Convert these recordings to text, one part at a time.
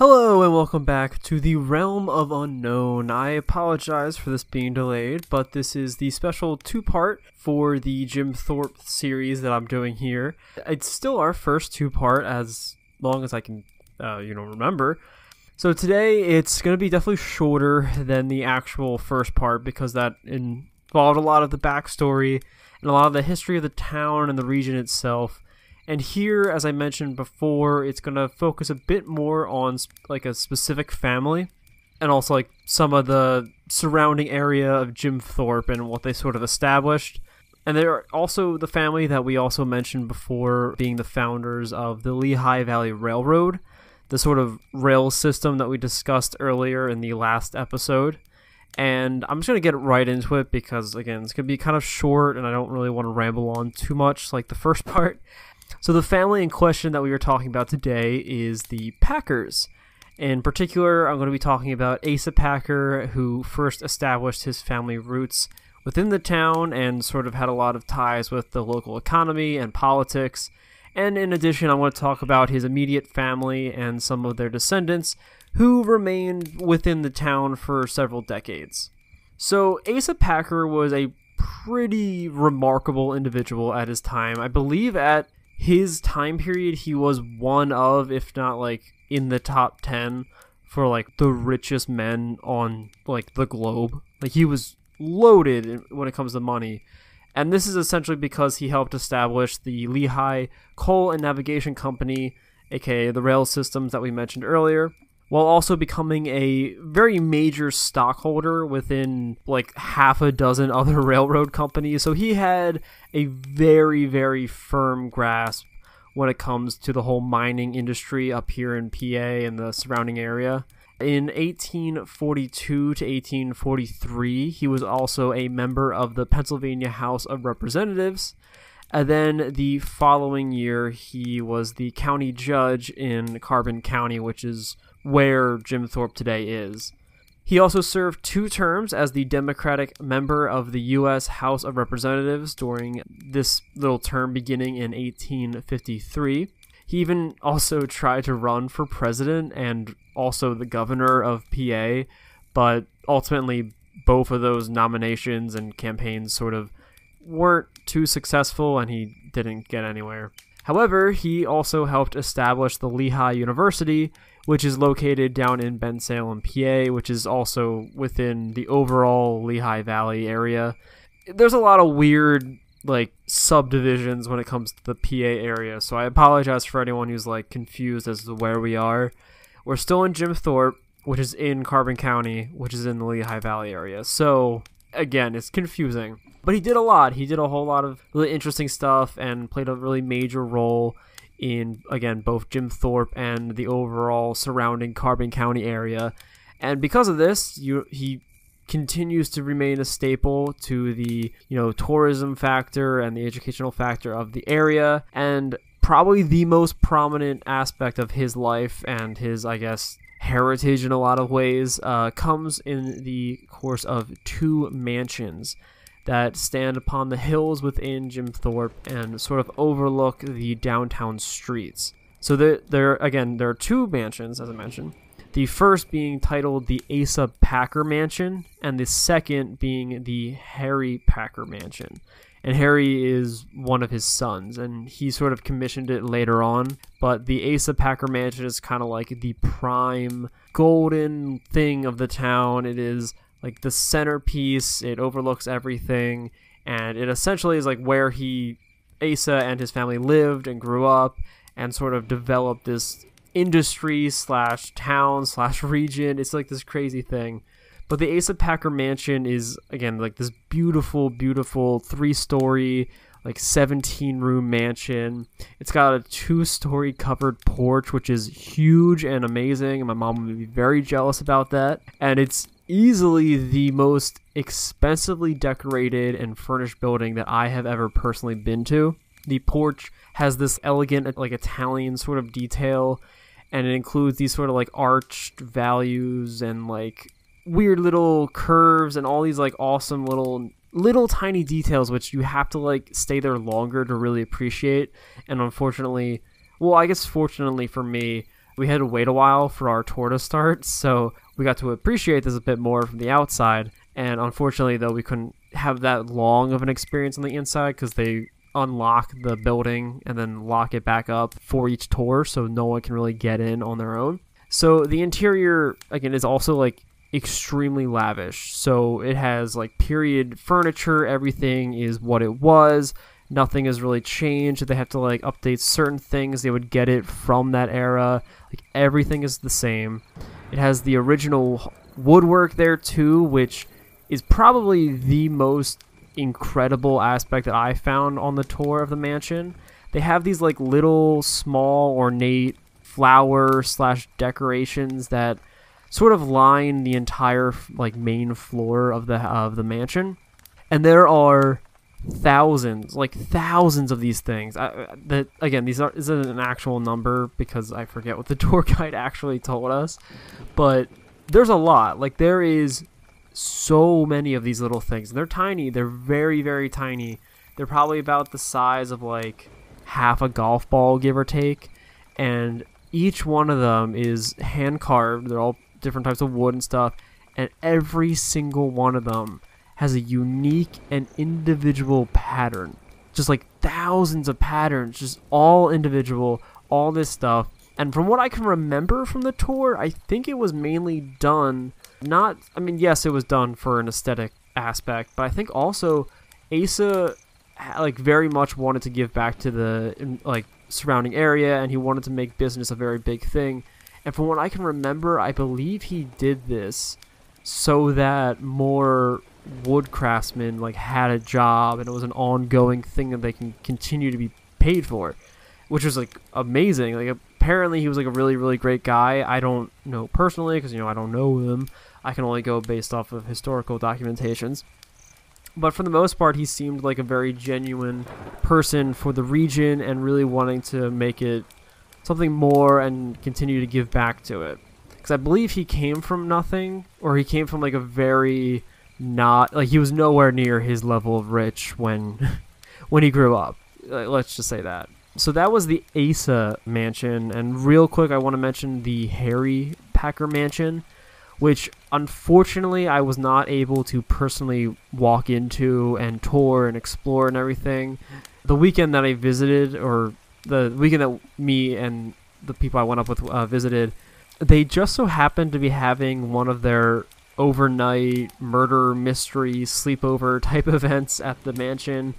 Hello and welcome back to the Realm of Unknown. I apologize for this being delayed, but this is the special two part for the Jim Thorpe series that I'm doing here. It's still our first two part as long as I can, uh, you know, remember. So today it's going to be definitely shorter than the actual first part because that involved a lot of the backstory and a lot of the history of the town and the region itself. And here, as I mentioned before, it's going to focus a bit more on like a specific family and also like some of the surrounding area of Jim Thorpe and what they sort of established. And they're also the family that we also mentioned before being the founders of the Lehigh Valley Railroad, the sort of rail system that we discussed earlier in the last episode. And I'm just going to get right into it because, again, it's going to be kind of short and I don't really want to ramble on too much like the first part. So, the family in question that we are talking about today is the Packers. In particular, I'm going to be talking about Asa Packer, who first established his family roots within the town and sort of had a lot of ties with the local economy and politics. And in addition, I want to talk about his immediate family and some of their descendants who remained within the town for several decades. So, Asa Packer was a pretty remarkable individual at his time. I believe at his time period, he was one of, if not like in the top 10 for like the richest men on like the globe. Like he was loaded when it comes to money. And this is essentially because he helped establish the Lehigh Coal and Navigation Company, aka the rail systems that we mentioned earlier, while also becoming a very major stockholder within like half a dozen other railroad companies. So he had a very, very firm grasp when it comes to the whole mining industry up here in PA and the surrounding area. In 1842 to 1843, he was also a member of the Pennsylvania House of Representatives. And then the following year, he was the county judge in Carbon County, which is where Jim Thorpe today is. He also served two terms as the Democratic member of the U.S. House of Representatives during this little term beginning in 1853. He even also tried to run for president and also the governor of PA, but ultimately both of those nominations and campaigns sort of weren't too successful and he didn't get anywhere. However, he also helped establish the Lehigh University, which is located down in Bethlehem, PA, which is also within the overall Lehigh Valley area. There's a lot of weird like subdivisions when it comes to the PA area, so I apologize for anyone who's like confused as to where we are. We're still in Jim Thorpe, which is in Carbon County, which is in the Lehigh Valley area. So again, it's confusing. But he did a lot. He did a whole lot of really interesting stuff and played a really major role in again both Jim Thorpe and the overall surrounding Carbon County area. And because of this, you he continues to remain a staple to the you know tourism factor and the educational factor of the area and probably the most prominent aspect of his life and his i guess heritage in a lot of ways uh, comes in the course of two mansions that stand upon the hills within Jim Thorpe and sort of overlook the downtown streets. So there, there again, there are two mansions, as I mentioned. The first being titled the Asa Packer Mansion, and the second being the Harry Packer Mansion. And Harry is one of his sons, and he sort of commissioned it later on. But the Asa Packer Mansion is kind of like the prime golden thing of the town. It is like the centerpiece, it overlooks everything, and it essentially is like where he, Asa, and his family lived and grew up and sort of developed this industry slash town slash region. It's like this crazy thing. But the Asa Packer Mansion is again like this beautiful, beautiful three story, like 17 room mansion. It's got a two story covered porch, which is huge and amazing. And my mom would be very jealous about that. And it's easily the most expensively decorated and furnished building that I have ever personally been to. The porch has this elegant, like Italian sort of detail and it includes these sort of like arched values and like weird little curves and all these like awesome little little tiny details which you have to like stay there longer to really appreciate and unfortunately well i guess fortunately for me we had to wait a while for our tour to start, so we got to appreciate this a bit more from the outside. And unfortunately, though, we couldn't have that long of an experience on the inside because they unlock the building and then lock it back up for each tour, so no one can really get in on their own. So the interior again is also like extremely lavish. So it has like period furniture, everything is what it was. Nothing has really changed. They have to like update certain things, they would get it from that era. Like everything is the same. It has the original woodwork there too, which is probably the most incredible aspect that I found on the tour of the mansion. They have these like little small ornate flower slash decorations that sort of line the entire like main floor of the of the mansion, and there are thousands, like thousands of these things. I, uh, that again, these are isn't an actual number because I forget what the tour guide actually told us, but there's a lot. Like there is so many of these little things. They're tiny. They're very very tiny. They're probably about the size of like half a golf ball, give or take, and each one of them is hand carved. They're all different types of wood and stuff, and every single one of them has a unique and individual pattern. Just like thousands of patterns, just all individual, all this stuff. And from what I can remember from the tour, I think it was mainly done not I mean, yes, it was done for an aesthetic aspect, but I think also Asa like very much wanted to give back to the like surrounding area and he wanted to make business a very big thing. And from what I can remember, I believe he did this so that more wood craftsmen like had a job and it was an ongoing thing that they can continue to be paid for, which was like amazing. Like apparently he was like a really really great guy. I don't know personally because you know I don't know him. I can only go based off of historical documentations. But for the most part, he seemed like a very genuine person for the region and really wanting to make it something more and continue to give back to it. Because I believe he came from nothing, or he came from like a very not like he was nowhere near his level of rich when when he grew up. Let's just say that. So that was the Asa mansion, and real quick, I want to mention the Harry Packer mansion which unfortunately I was not able to personally walk into and tour and explore and everything. The weekend that I visited, or the weekend that me and the people I went up with uh, visited, they just so happened to be having one of their overnight murder mystery sleepover type events at the mansion,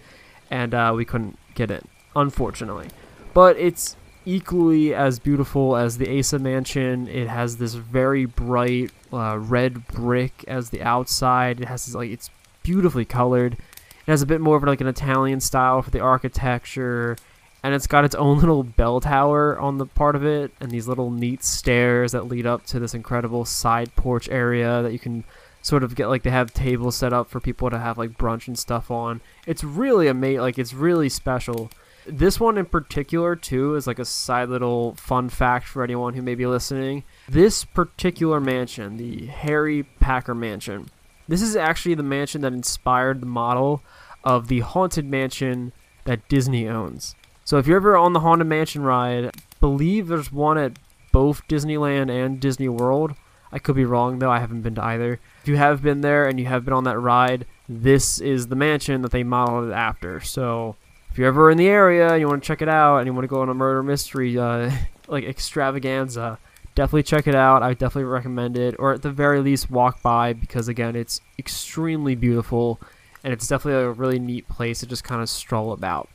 and uh, we couldn't get in, unfortunately. But it's equally as beautiful as the Asa Mansion. It has this very bright uh, red brick as the outside. It has this, like it's beautifully colored. It has a bit more of like an Italian style for the architecture, and it's got its own little bell tower on the part of it, and these little neat stairs that lead up to this incredible side porch area that you can sort of get like they have tables set up for people to have like brunch and stuff on. It's really a amazing. Like it's really special. This one in particular, too, is like a side little fun fact for anyone who may be listening. This particular mansion, the Harry Packer Mansion, this is actually the mansion that inspired the model of the Haunted Mansion that Disney owns. So if you're ever on the Haunted Mansion ride, believe there's one at both Disneyland and Disney World. I could be wrong though, I haven't been to either. If you have been there and you have been on that ride, this is the mansion that they modeled it after. So if you're ever in the area and you want to check it out and you want to go on a murder mystery uh, like extravaganza, definitely check it out. I definitely recommend it, or at the very least walk by because again, it's extremely beautiful and it's definitely a really neat place to just kind of stroll about.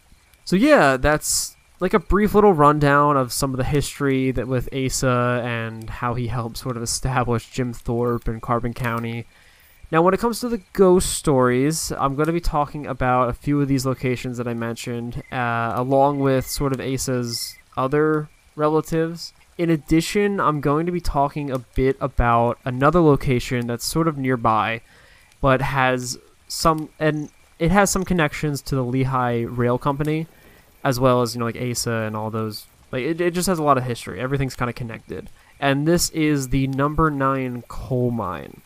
So yeah, that's like a brief little rundown of some of the history that with Asa and how he helped sort of establish Jim Thorpe and Carbon County. Now, when it comes to the ghost stories, I'm going to be talking about a few of these locations that I mentioned, uh, along with sort of Asa's other relatives. In addition, I'm going to be talking a bit about another location that's sort of nearby, but has some and it has some connections to the Lehigh Rail Company, as well as you know like Asa and all those. Like it, it just has a lot of history. Everything's kind of connected, and this is the number nine coal mine.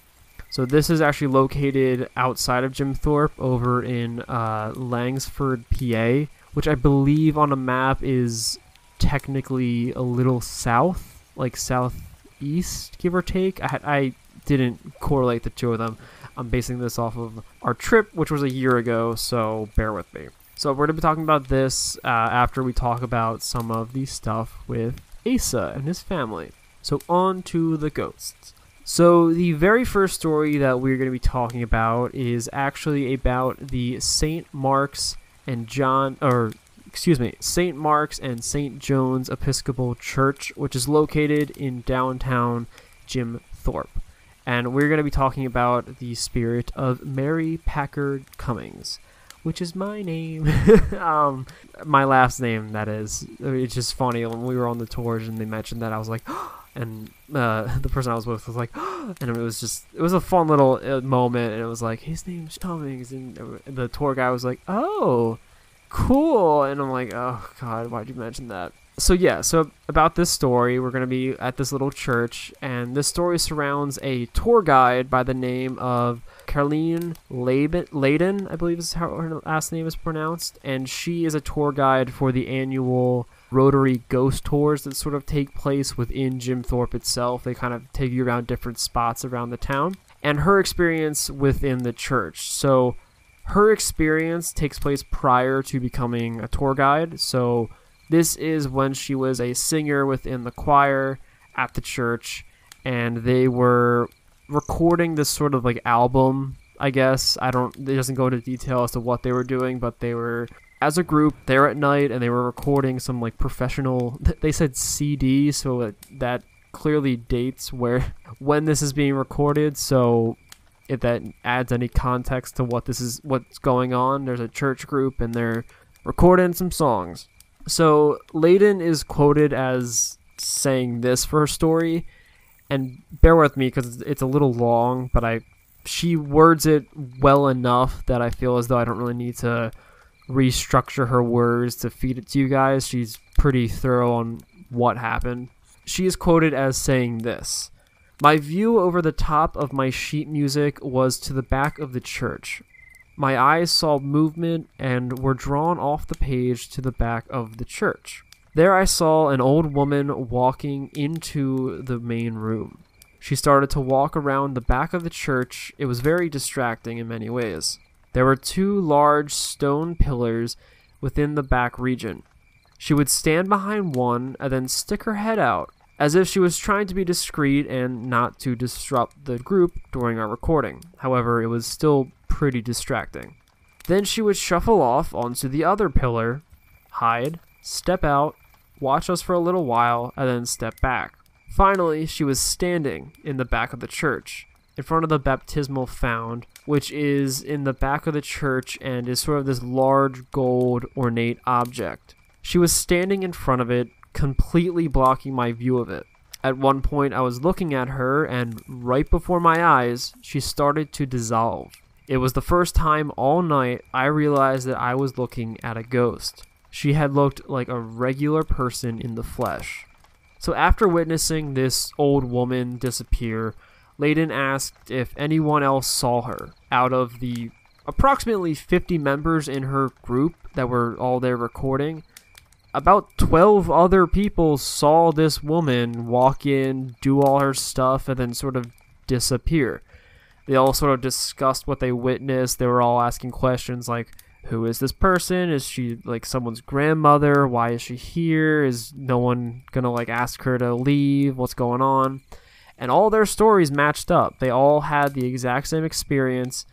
So this is actually located outside of Jim Thorpe over in uh, Lansford, PA, which I believe on a map is technically a little south, like southeast, give or take. I, I didn't correlate the two of them. I'm basing this off of our trip, which was a year ago, so bear with me. So we're going to be talking about this uh, after we talk about some of the stuff with Asa and his family. So on to the ghosts. So the very first story that we're going to be talking about is actually about the St. Mark's and John, or excuse me, St. Mark's and St. John's Episcopal Church, which is located in downtown Jim Thorpe. And we're going to be talking about the spirit of Mary Packer Cummings, which is my name. um, my last name, that is. It's just funny. When we were on the tours and they mentioned that, I was like, and uh, the person I was with was like, and it was just, it was a fun little uh, moment. And it was like, his name's Cummings. And the tour guy was like, oh, cool. And I'm like, oh, God, why'd you mention that? So yeah, so about this story, we're going to be at this little church, and this story surrounds a tour guide by the name of Carleen Layden, I believe is how her last name is pronounced, and she is a tour guide for the annual Rotary Ghost Tours that sort of take place within Jim Thorpe itself. They kind of take you around different spots around the town, and her experience within the church. So her experience takes place prior to becoming a tour guide, so this is when she was a singer within the choir at the church, and they were recording this sort of like album. I guess I don't. It doesn't go into detail as to what they were doing, but they were as a group there at night, and they were recording some like professional. They said CD, so that clearly dates where when this is being recorded. So if that adds any context to what this is, what's going on, there's a church group and they're recording some songs. So Layden is quoted as saying this for her story, and bear with me because it's a little long, but I she words it well enough that I feel as though I don't really need to restructure her words to feed it to you guys. She's pretty thorough on what happened. She is quoted as saying this. My view over the top of my sheet music was to the back of the church. My eyes saw movement and were drawn off the page to the back of the church. There I saw an old woman walking into the main room. She started to walk around the back of the church. It was very distracting in many ways. There were two large stone pillars within the back region. She would stand behind one and then stick her head out, as if she was trying to be discreet and not to disrupt the group during our recording. However, it was still pretty distracting. Then she would shuffle off onto the other pillar, hide, step out, watch us for a little while, and then step back. Finally, she was standing in the back of the church, in front of the baptismal fount, which is in the back of the church and is sort of this large gold ornate object. She was standing in front of it, completely blocking my view of it. At one point, I was looking at her, and right before my eyes, she started to dissolve. It was the first time all night I realized that I was looking at a ghost. She had looked like a regular person in the flesh. So after witnessing this old woman disappear, Layden asked if anyone else saw her out of the approximately 50 members in her group that were all there recording. About 12 other people saw this woman walk in, do all her stuff, and then sort of disappear they all sort of discussed what they witnessed. They were all asking questions like, who is this person? Is she like someone's grandmother? Why is she here? Is no one gonna like ask her to leave? What's going on? And all their stories matched up. They all had the exact same experience.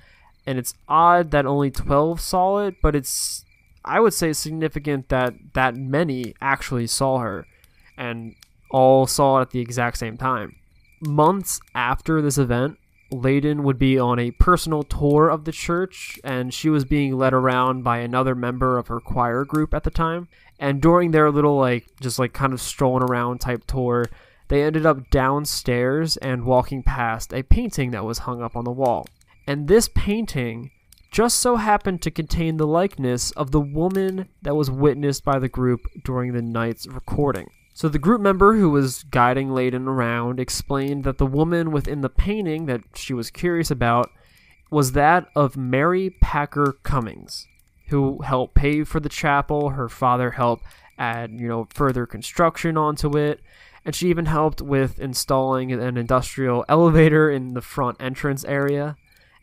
And it's odd that only 12 saw it, but it's, I would say, significant that that many actually saw her and all saw it at the exact same time. Months after this event, Layden would be on a personal tour of the church, and she was being led around by another member of her choir group at the time. And during their little, like, just like kind of strolling around type tour, they ended up downstairs and walking past a painting that was hung up on the wall. And this painting just so happened to contain the likeness of the woman that was witnessed by the group during the night's recording. So the group member who was guiding Layden around explained that the woman within the painting that she was curious about was that of Mary Packer Cummings, who helped pay for the chapel. Her father helped add, you know, further construction onto it. and she even helped with installing an industrial elevator in the front entrance area.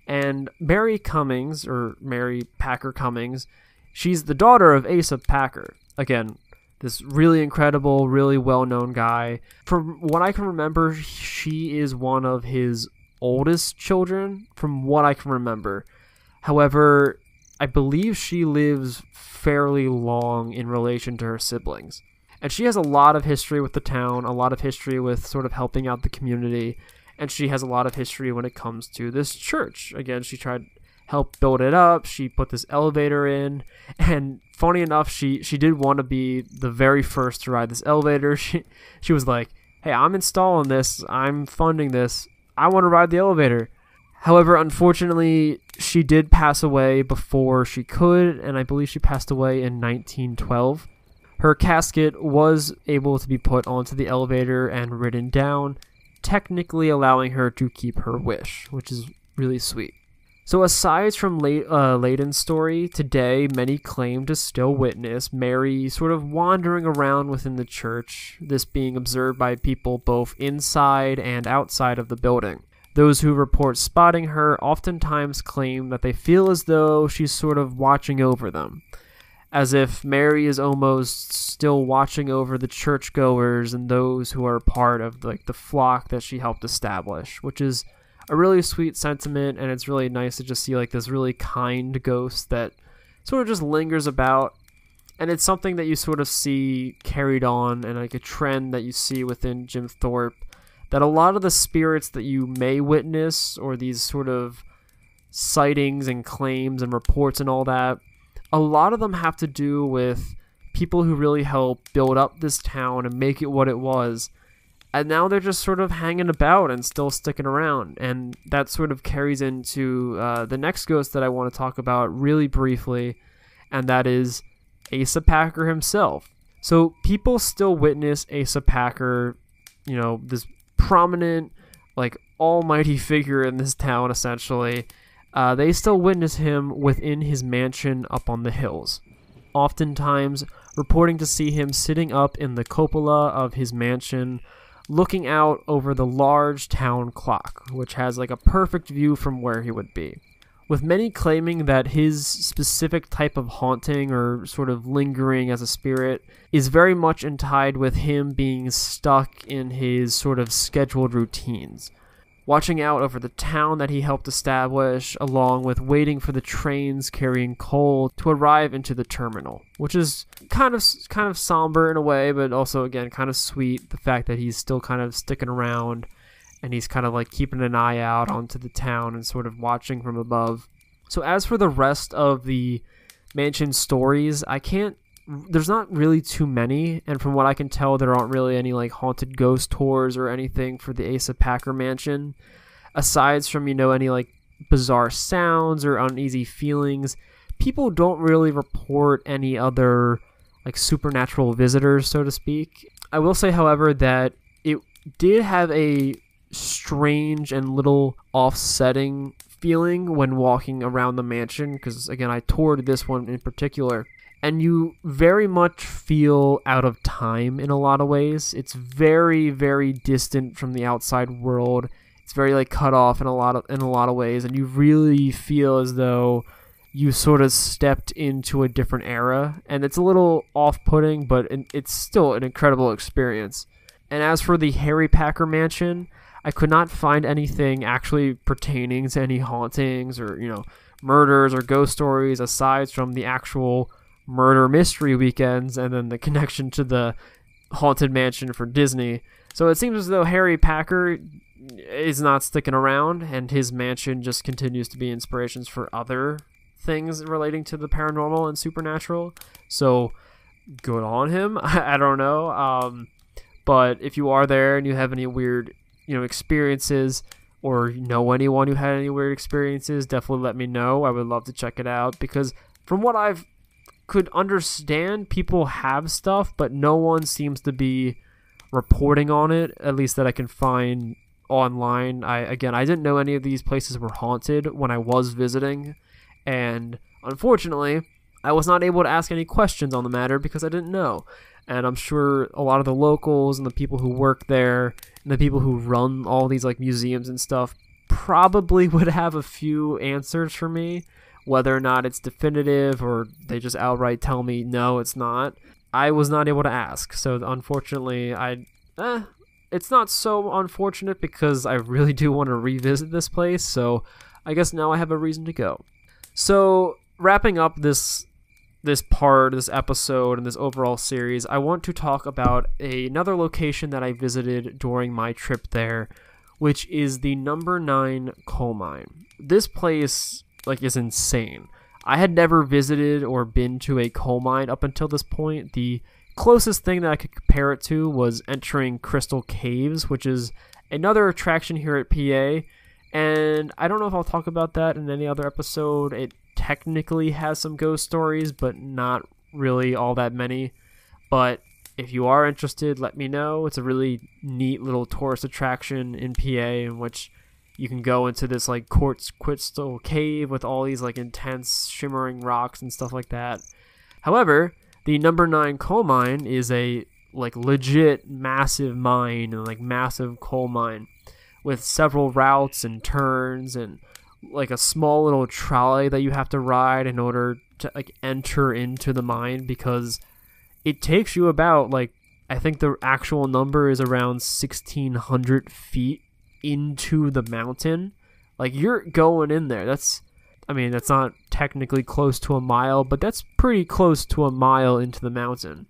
And Mary Cummings, or Mary Packer Cummings, she's the daughter of Asa Packer. Again, this really incredible, really well known guy. From what I can remember, she is one of his oldest children, from what I can remember. However, I believe she lives fairly long in relation to her siblings. And she has a lot of history with the town, a lot of history with sort of helping out the community, and she has a lot of history when it comes to this church. Again, she tried help build it up. She put this elevator in, and funny enough, she she did want to be the very first to ride this elevator. She she was like, "Hey, I'm installing this. I'm funding this. I want to ride the elevator." However, unfortunately, she did pass away before she could, and I believe she passed away in 1912. Her casket was able to be put onto the elevator and ridden down, technically allowing her to keep her wish, which is really sweet. So, aside from uh, Layden's story, today many claim to still witness Mary sort of wandering around within the church, this being observed by people both inside and outside of the building. Those who report spotting her oftentimes claim that they feel as though she's sort of watching over them, as if Mary is almost still watching over the churchgoers and those who are part of like the flock that she helped establish, which is a really sweet sentiment, and it's really nice to just see like this really kind ghost that sort of just lingers about. And it's something that you sort of see carried on, and like a trend that you see within Jim Thorpe. That a lot of the spirits that you may witness, or these sort of sightings and claims and reports and all that, a lot of them have to do with people who really helped build up this town and make it what it was. And now they're just sort of hanging about and still sticking around. And that sort of carries into uh, the next ghost that i want to talk about really briefly and that is asa packer himself. So people still witness asa packer you know this prominent like almighty figure in this town essentially uh, they still witness him within his mansion up on the hills oftentimes reporting to see him sitting up in the cupola of his mansion looking out over the large town clock, which has like a perfect view from where he would be. With many claiming that his specific type of haunting or sort of lingering as a spirit is very much tied with him being stuck in his sort of scheduled routines watching out over the town that he helped establish, along with waiting for the trains carrying coal to arrive into the terminal, which is kind of kind of somber in a way, but also again kind of sweet. The fact that he's still kind of sticking around, and he's kind of like keeping an eye out onto the town and sort of watching from above. So as for the rest of the mansion stories, I can't there's not really too many, and from what I can tell, there aren't really any like haunted ghost tours or anything for the Asa Packer mansion. Aside from you know any like bizarre sounds or uneasy feelings, people don't really report any other like supernatural visitors, so to speak. I will say, however, that it did have a strange and little offsetting feeling when walking around the mansion because again I toured this one in particular and you very much feel out of time in a lot of ways. It's very, very distant from the outside world. It's very like cut off in a lot of in a lot of ways, and you really feel as though you sort of stepped into a different era, and it's a little off-putting, but it's still an incredible experience. And as for the Harry Packer Mansion, I could not find anything actually pertaining to any hauntings or you know murders or ghost stories aside from the actual murder mystery weekends and then the connection to the haunted mansion for Disney. So it seems as though Harry Packer is not sticking around and his mansion just continues to be inspirations for other things relating to the paranormal and supernatural. So good on him. I, don't know. Um, but if you are there and you have any weird, you know, experiences or know anyone who had any weird experiences, definitely let me know. I would love to check it out because from what I've could understand people have stuff, but no one seems to be reporting on it, at least that I can find online. I again, I didn't know any of these places were haunted when I was visiting, and unfortunately, I was not able to ask any questions on the matter because I didn't know. and I'm sure a lot of the locals and the people who work there and the people who run all these like museums and stuff probably would have a few answers for me whether or not it's definitive or they just outright tell me no it's not i was not able to ask. So unfortunately i eh, it's not so unfortunate because i really do want to revisit this place. So i guess now i have a reason to go. So wrapping up this this part, this episode, and this overall series, I want to talk about a, another location that I visited during my trip there, which is the number nine coal mine. This place like is insane. I had never visited or been to a coal mine up until this point. The closest thing that I could compare it to was entering Crystal Caves, which is another attraction here at PA. And I don't know if I'll talk about that in any other episode. It technically has some ghost stories, but not really all that many. But if you are interested, let me know. It's a really neat little tourist attraction in PA in which you can go into this like quartz crystal cave with all these like intense shimmering rocks and stuff like that. However, the number 9 coal mine is a like legit massive mine and like massive coal mine with several routes and turns and like a small little trolley that you have to ride in order to like enter into the mine because it takes you about like I think the actual number is around 1600 feet into the mountain. Like you're going in there. That's I mean, that's not technically close to a mile, but that's pretty close to a mile into the mountain.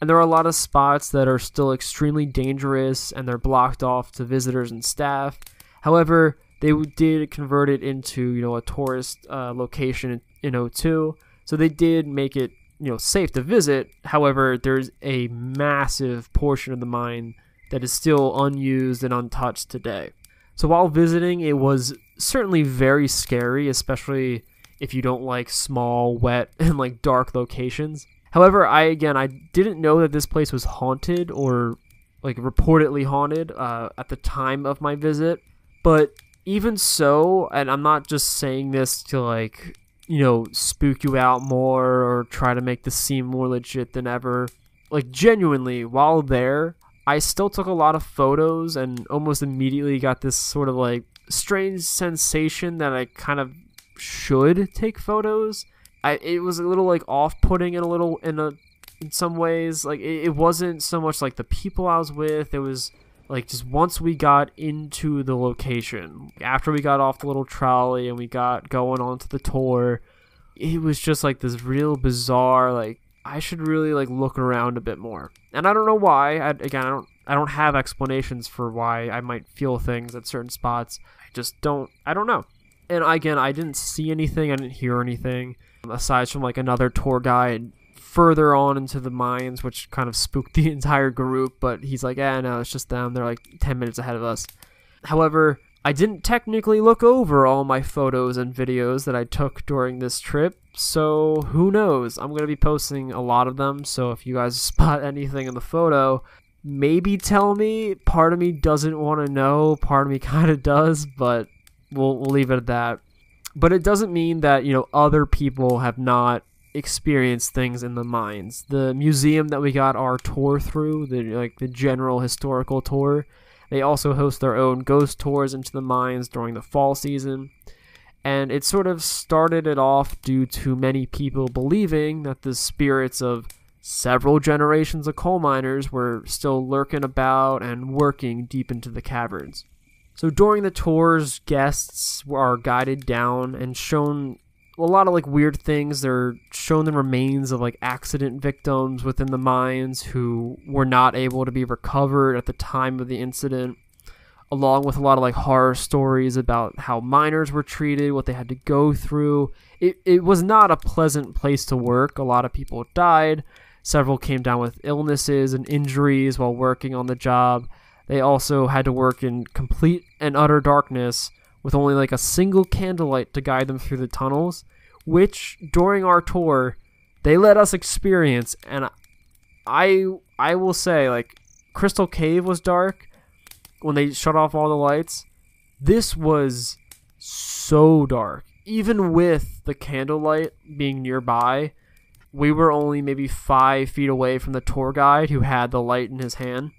And there are a lot of spots that are still extremely dangerous and they're blocked off to visitors and staff. However, they did convert it into you know a tourist uh, location in O2, so they did make it you know safe to visit. However, there's a massive portion of the mine that is still unused and untouched today. So while visiting, it was certainly very scary, especially if you don't like small, wet, and like dark locations. However, I again I didn't know that this place was haunted or like reportedly haunted uh, at the time of my visit, but even so, and I'm not just saying this to like, you know, spook you out more or try to make this seem more legit than ever. Like, genuinely, while there, I still took a lot of photos and almost immediately got this sort of like strange sensation that I kind of should take photos. I it was a little like off-putting in a little in a in some ways. Like it, it wasn't so much like the people I was with. It was like just once we got into the location after we got off the little trolley and we got going on to the tour it was just like this real bizarre like i should really like look around a bit more and i don't know why I, again i don't i don't have explanations for why i might feel things at certain spots i just don't i don't know and again i didn't see anything i didn't hear anything um, aside from like another tour guide further on into the mines, which kind of spooked the entire group. But he's like, "Yeah, no, it's just them. They're like 10 minutes ahead of us." However, I didn't technically look over all my photos and videos that I took during this trip, so who knows? I'm going to be posting a lot of them, so if you guys spot anything in the photo, maybe tell me. Part of me doesn't want to know, part of me kind of does, but we'll, we'll leave it at that. But it doesn't mean that, you know, other people have not experienced things in the mines. The museum that we got our tour through, the like the general historical tour, they also host their own ghost tours into the mines during the fall season. And it sort of started it off due to many people believing that the spirits of several generations of coal miners were still lurking about and working deep into the caverns. So during the tours, guests are guided down and shown a lot of like weird things. They're showing the remains of like accident victims within the mines who were not able to be recovered at the time of the incident, along with a lot of like horror stories about how miners were treated, what they had to go through. It, it was not a pleasant place to work. A lot of people died. Several came down with illnesses and injuries while working on the job. They also had to work in complete and utter darkness with only like a single candlelight to guide them through the tunnels, which during our tour they let us experience and I I will say like Crystal Cave was dark when they shut off all the lights. This was so dark. Even with the candlelight being nearby, we were only maybe five feet away from the tour guide who had the light in his hand.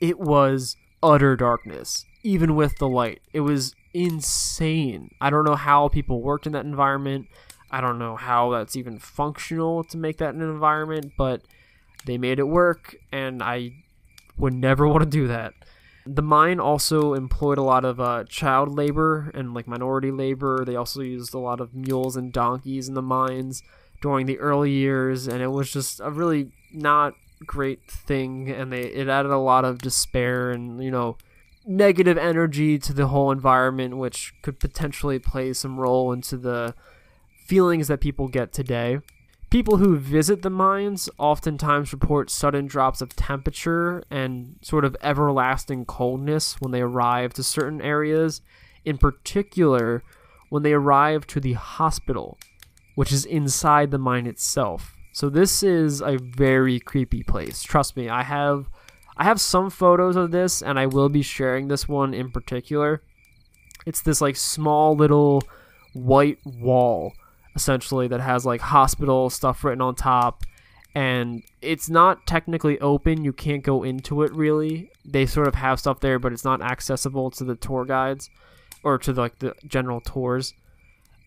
It was utter darkness, even with the light. It was insane. I don't know how people worked in that environment. I don't know how that's even functional to make that an environment, but they made it work, and I would never want to do that. The mine also employed a lot of uh, child labor and like minority labor. They also used a lot of mules and donkeys in the mines during the early years, and it was just a really not great thing. And they it added a lot of despair and you know negative energy to the whole environment, which could potentially play some role into the feelings that people get today. People who visit the mines oftentimes report sudden drops of temperature and sort of everlasting coldness when they arrive to certain areas, in particular, when they arrive to the hospital, which is inside the mine itself. So this is a very creepy place. Trust me, I have I have some photos of this and I will be sharing this one in particular. It's this like small little white wall essentially that has like hospital stuff written on top and it's not technically open. You can't go into it really. They sort of have stuff there but it's not accessible to the tour guides or to like the general tours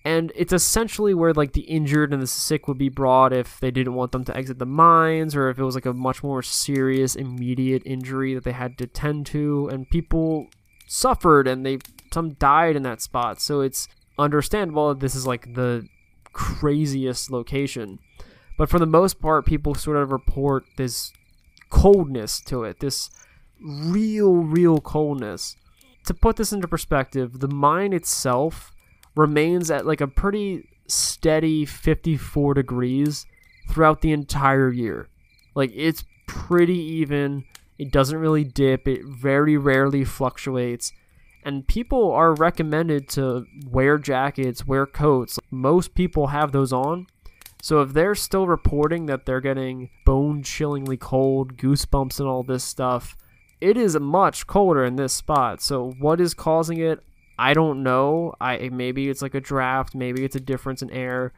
and it's essentially where like the injured and the sick would be brought if they didn't want them to exit the mines or if it was like a much more serious immediate injury that they had to tend to and people suffered and they some died in that spot so it's understandable that this is like the craziest location. But for the most part, people sort of report this coldness to it, this real, real coldness. To put this into perspective, the mine itself remains at like a pretty steady 54 degrees throughout the entire year. Like it's pretty even. It doesn't really dip. It very rarely fluctuates and people are recommended to wear jackets, wear coats. Most people have those on. So if they're still reporting that they're getting bone chillingly cold, goosebumps, and all this stuff, it is much colder in this spot. So what is causing it? I don't know. I maybe it's like a draft, maybe it's a difference in air.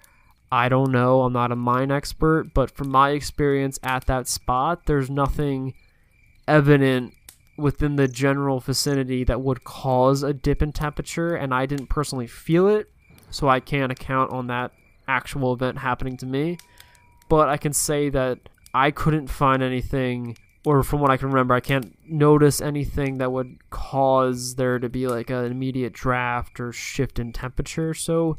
I don't know. I'm not a mine expert, but from my experience at that spot, there's nothing evident within the general vicinity that would cause a dip in temperature, and I didn't personally feel it, so I can't account on that actual event happening to me. But I can say that I couldn't find anything, or from what I can remember, I can't notice anything that would cause there to be like an immediate draft or shift in temperature. So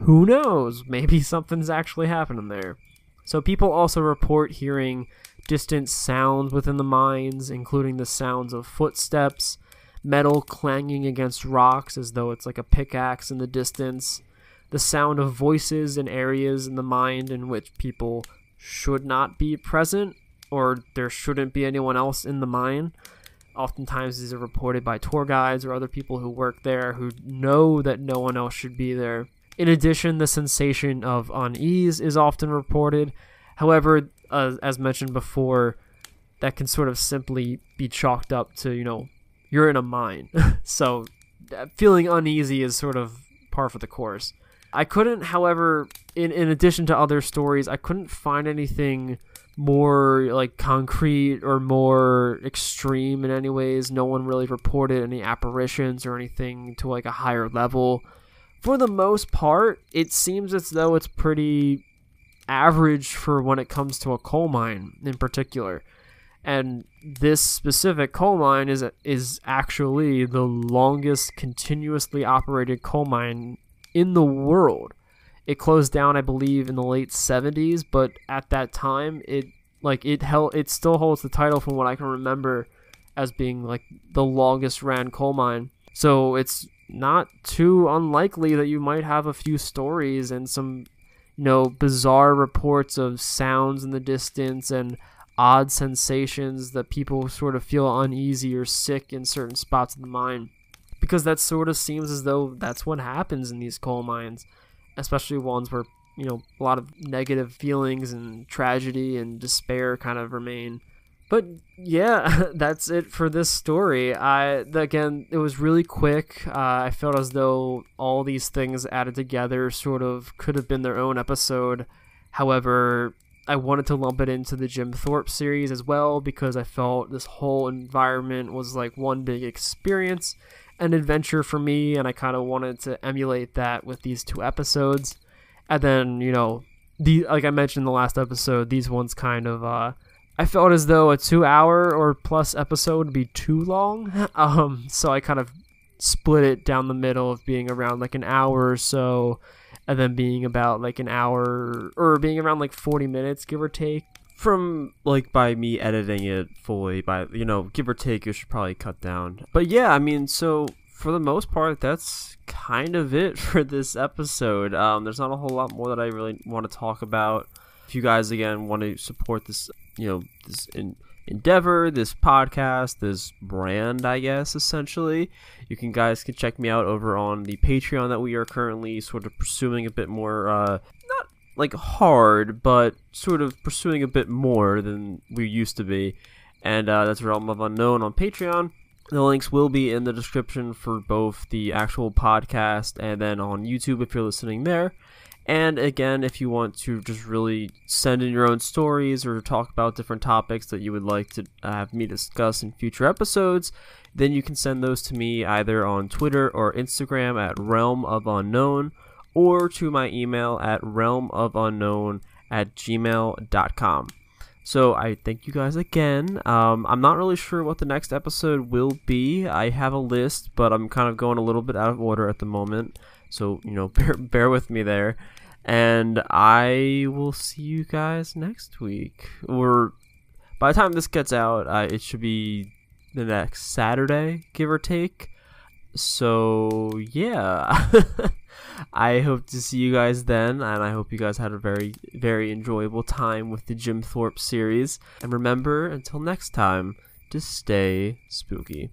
who knows? Maybe something's actually happening there. So people also report hearing distant sounds within the mines, including the sounds of footsteps, metal clanging against rocks as though it's like a pickaxe in the distance, the sound of voices in areas in the mine in which people should not be present or there shouldn't be anyone else in the mine. Oftentimes, these are reported by tour guides or other people who work there who know that no one else should be there. In addition, the sensation of unease is often reported. However, uh, as mentioned before, that can sort of simply be chalked up to, you know, you're in a mine. so feeling uneasy is sort of par for the course. I couldn't, however, in, in addition to other stories, I couldn't find anything more like concrete or more extreme in any ways. No one really reported any apparitions or anything to like a higher level. For the most part, it seems as though it's pretty average for when it comes to a coal mine in particular. And this specific coal mine is is actually the longest continuously operated coal mine in the world. It closed down, I believe, in the late 70s, but at that time, it like it held it still holds the title from what I can remember as being like the longest ran coal mine. So it's not too unlikely that you might have a few stories and some you know, bizarre reports of sounds in the distance and odd sensations that people sort of feel uneasy or sick in certain spots of the mine. Because that sort of seems as though that's what happens in these coal mines, especially ones where, you know, a lot of negative feelings and tragedy and despair kind of remain. But yeah, that's it for this story. I again, it was really quick. Uh, I felt as though all these things added together sort of could have been their own episode. However, I wanted to lump it into the Jim Thorpe series as well because I felt this whole environment was like one big experience, an adventure for me, and I kind of wanted to emulate that with these two episodes. And then, you know, the like I mentioned in the last episode, these ones kind of uh I felt as though a 2 hour or plus episode would be too long. Um so I kind of split it down the middle of being around like an hour or so and then being about like an hour or being around like 40 minutes give or take from like by me editing it fully by you know give or take you should probably cut down but yeah i mean so for the most part that's kind of it for this episode um there's not a whole lot more that i really want to talk about if you guys again want to support this you know this in endeavor, this podcast, this brand, I guess, essentially. You can guys can check me out over on the Patreon that we are currently sort of pursuing a bit more uh like hard, but sort of pursuing a bit more than we used to be. And uh, that's Realm of Unknown on Patreon. The links will be in the description for both the actual podcast and then on YouTube if you're listening there. And again, if you want to just really send in your own stories or talk about different topics that you would like to have me discuss in future episodes, then you can send those to me either on Twitter or Instagram at Realm of Unknown or to my email at realmofunknown at gmail.com. So I thank you guys again. Um, I'm not really sure what the next episode will be. I have a list, but I'm kind of going a little bit out of order at the moment. So, you know, bear, bear with me there. And I will see you guys next week. Or by the time this gets out, uh, it should be the next Saturday, give or take. So, yeah. I hope to see you guys then, and I hope you guys had a very, very enjoyable time with the Jim Thorpe series. And remember, until next time, to stay spooky.